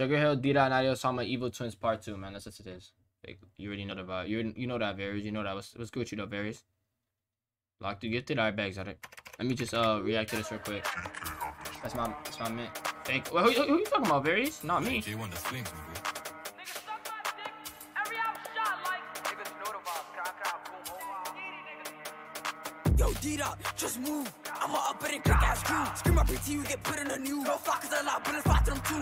Sugar Hill, Dida, Nadia, Sama, Evil Twins Part 2, man. That's what it is. Like, you already know the vibe. You you know that, Varys. You know that. What's, what's good with you, though, Varys? Locked you gifted? Alright, bags at it. Let me just uh react to this real quick. That's my that's my man. Fake. Well, who, who, who you talking about, Varys? Not me. J1 the. Yo, D-Dot, just move. I'm a up and quick ass crew. Scream my till you get put in a new. No flock cause a lot, but it's flat to them too.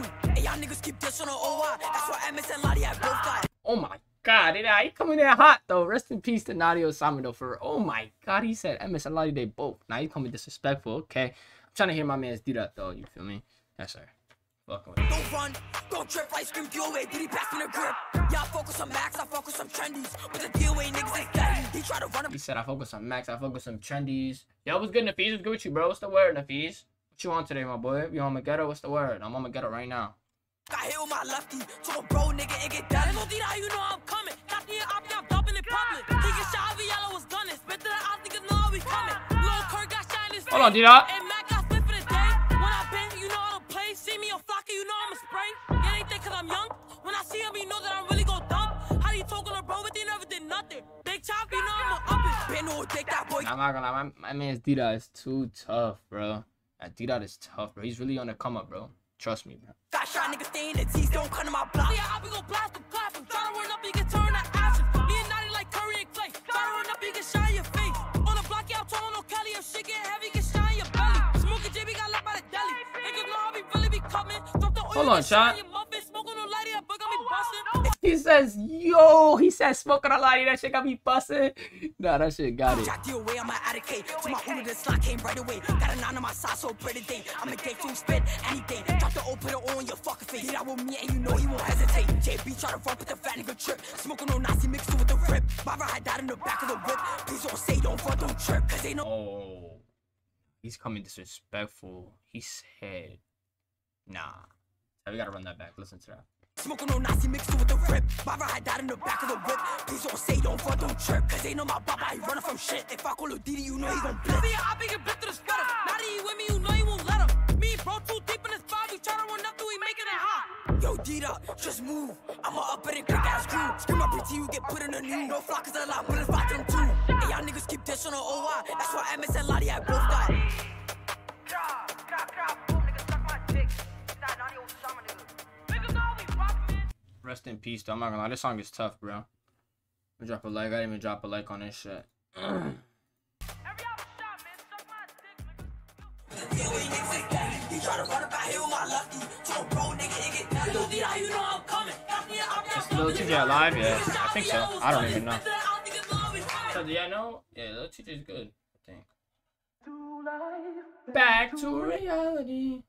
Niggas keep this on OI. That's why MS and Lottie have both got. Oh my god, it, he coming in hot though. Rest in peace to Notti Osama though. For oh my god, he said MS and Lottie they both. Now he coming disrespectful. Okay, I'm trying to hear my man's do that though. You feel me? Yes sir. Don't run, don't trip, like scream DOA. Did he pass me the grip? Y'all focus on max, I focus on trendies. But the DOA niggas is dead. He try to run up. He said I focus on Max, I focus on trendies. Yo, what's good, Nafis? What's good with you, bro? What's the word, Nafis? What you on today, my boy? You on Mageto? What's the word? I'm on Mageto right now. Got hit with my lefty. Told a bro nigga and get dead. No D-Dot, you know I'm coming. Got me an op, I'm dumping in public. He get shot, every yellow was gunning. Spit to the eyes, niggas know we coming. Lil Kurt got shot in his face. Hold on, D-Dot. And Mac got split for the day. When I bang, you know I don't play. See me on flocker, you know I'm a spray. It ain't think cause I'm young. When I see him, you know that I'm really gon' dump. How you talking to bro, but they never did nothing. Big chop, you know I'm a up it. Been no dick, that boy. I'm not gonna lie, my, my man's D-Dot is too tough, bro. That D-Dot is tough, bro. He's really on the come up, bro. Trust me, bro. Got shot, niggas stay in the T's, don't come to my block. Yeah, I be gon' blast the platform. Try to run up, you get turned to ashes. Me and Notti like Curry and Clay. Try to run up, you get shot in your face. On the block, yeah, I'm telling no Kelly. If shit get heavy, get shot in your belly. Smoking JB got left by the deli. Niggas know how we really be coming. Drop the oil, Hold on, get shot He says, yo, he says, smoking a lot. That shit got me busted. Nah, that shit got it. Shot the away, I'm out of K. To my Uno, the slot came right away. Got a nine on my side, so pretty thing. I'm a gate to spit anything. Drop the O, put it on your fucking face. Get out with me, and you know he won't hesitate. JB try to run, but the fat nigga trip. Smoking no Nazi mixed with the rip. Barbara had died in the back of the whip. Please don't say, don't front, don't trip. Cause they know. Oh, he's coming disrespectful. He said, nah. So we gotta run that back. Listen to that. Smoking no Nazi mixed with the rip. Barbara had died in the back of the whip. Please don't say, don't fuck, don't trip. Cause they know my baba, he running from shit. If I call a Didi, you know he gon' blip. See, I be a bit to the spreader. Now that he with me, you know he won't let him. Me, bro, too deep in his vibe. We try to run up, to we making it hot. Yo, Dida, just move. I'm a up it and quick ass crew. Scream up till you get put in the new. No flock is a lot, but it's back to them too. And y'all niggas keep this on OI. That's why MS and Lottie have both got. Rest in peace, though. I'm not gonna lie. This song is tough, bro. me drop a like. I didn't even drop a like on this shit. He try to run up out here with my lefty. Told bro, nigga, it get down. Yo, Dida, you know I'm coming. Got me an op, Is Lil Tjay alive? Yeah, I think so. I don't even know. Spit to the eyes, niggas know we coming. So, do y'all know? Yeah, Lil Tjay is good. I think. Back to reality.